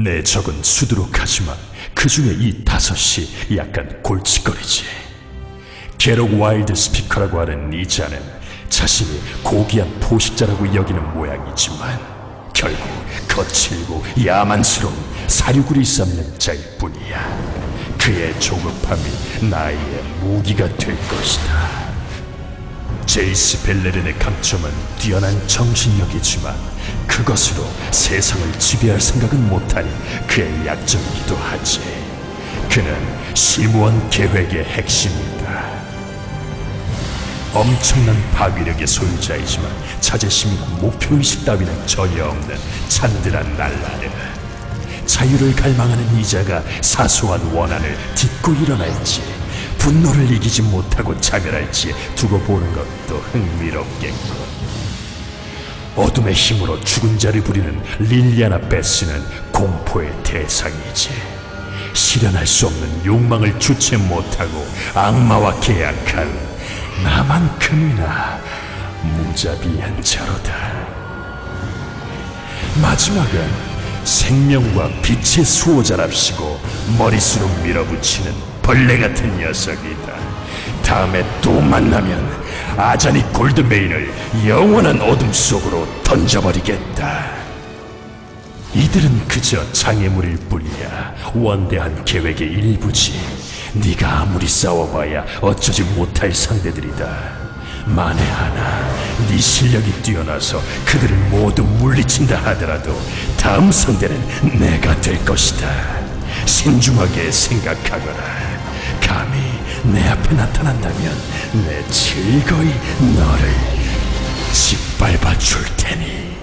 내 적은 수두룩하지만 그 중에 이 다섯이 약간 골칫거리지. 게록 와일드 스피커라고 하는 이 자는 자신이 고귀한 포식자라고 여기는 모양이지만 결국 거칠고 야만스러운 살육을 일삼는 자일 뿐이야. 그의 조급함이 나의 무기가 될 것이다. 제이스 벨레렌의 강점은 뛰어난 정신력이지만 그것으로 세상을 지배할 생각은 못하니 그의 약점이기도 하지. 그는 심오한 계획의 핵심이다. 엄청난 파괴력의 소유자이지만 자제심이나 목표의식 따위는 전혀 없는 찬들한 날라르. 자유를 갈망하는 이자가 사소한 원한을 딛고 일어날지 분노를 이기지 못하고 자멸할지 두고 보는 것도 흥미롭겠군. 어둠의 힘으로 죽은 자를 부리는 릴리아나 베스는 공포의 대상이지. 실현할 수 없는 욕망을 주체 못하고 악마와 계약한 나만큼이나 무자비한 자로다. 마지막은 생명과 빛의 수호자랍시고 머릿수로 밀어붙이는 벌레 같은 녀석이다. 다음에 또 만나면 아자니 골드메인을 영원한 어둠 속으로 던져버리겠다. 이들은 그저 장애물일 뿐이야. 원대한 계획의 일부지. 네가 아무리 싸워봐야 어쩌지 못할 상대들이다. 만에 하나 네 실력이 뛰어나서 그들을 모두 물리친다 하더라도 다음 상대는 내가 될 것이다. 신중하게 생각하거라. 감히 내 앞에 나타난다면 내 즐거이 너를 짓밟아 줄 테니.